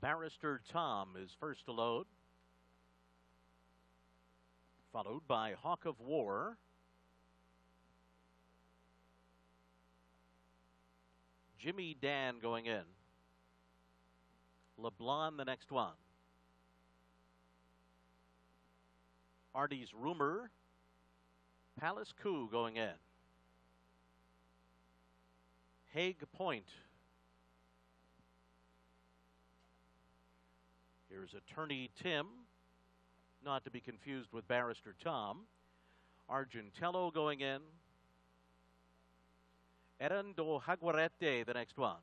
Barrister Tom is first to load, followed by Hawk of War. Jimmy Dan going in. LeBlanc the next one. Artie's Rumor. Palace Coup going in. Hague Point. Here's Attorney Tim, not to be confused with Barrister Tom. Argentello going in. Erando Jaguarete, the next one.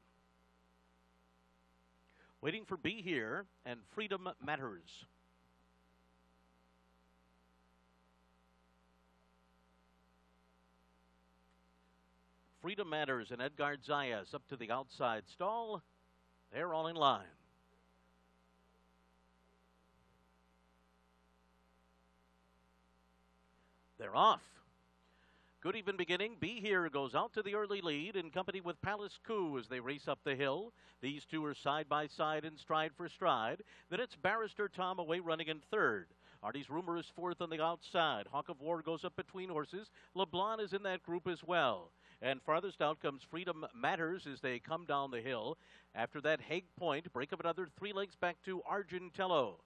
Waiting for Be Here and Freedom Matters. Freedom Matters and Edgard Zayas up to the outside stall. They're all in line. They're off. Good even beginning. Be Here goes out to the early lead in company with Palace Coup as they race up the hill. These two are side by side and stride for stride. Then it's Barrister Tom away running in third. Artie's Rumor is fourth on the outside. Hawk of War goes up between horses. LeBlanc is in that group as well. And farthest out comes Freedom Matters as they come down the hill. After that, Hague Point, break up another three lengths back to Argentello.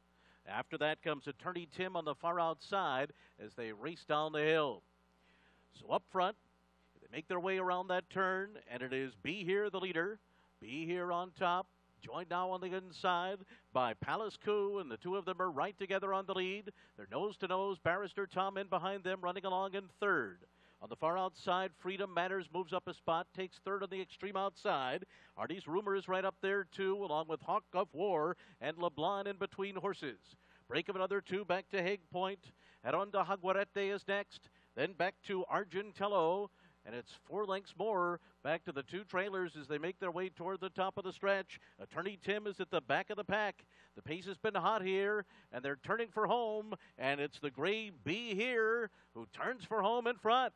After that comes Attorney Tim on the far outside as they race down the hill. So up front, they make their way around that turn, and it is Be Here, the leader. Be Here on top. Joined now on the inside by Palace Coup, and the two of them are right together on the lead. They're nose to nose. Barrister Tom in behind them, running along in third. On the far outside, Freedom Matters moves up a spot, takes third on the extreme outside. Artie's Rumor is right up there, too, along with Hawk of War and LeBlanc in between horses. Break of another two back to Hague Point. Aronda Jaguarete is next. Then back to Argentello. And it's four lengths more back to the two trailers as they make their way toward the top of the stretch. Attorney Tim is at the back of the pack. The pace has been hot here, and they're turning for home. And it's the gray Be Here who turns for home in front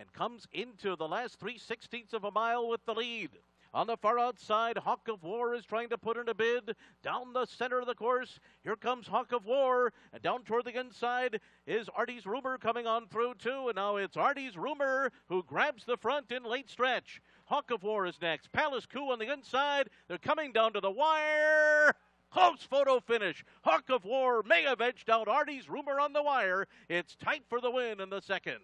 and comes into the last three sixteenths of a mile with the lead. On the far outside, Hawk of War is trying to put in a bid. Down the center of the course, here comes Hawk of War. And down toward the inside is Artie's Rumor coming on through, too. And now it's Artie's Rumor who grabs the front in late stretch. Hawk of War is next. Palace Coup on the inside. They're coming down to the wire. Close photo finish. Hawk of War may have edged out Artie's Rumor on the wire. It's tight for the win in the second.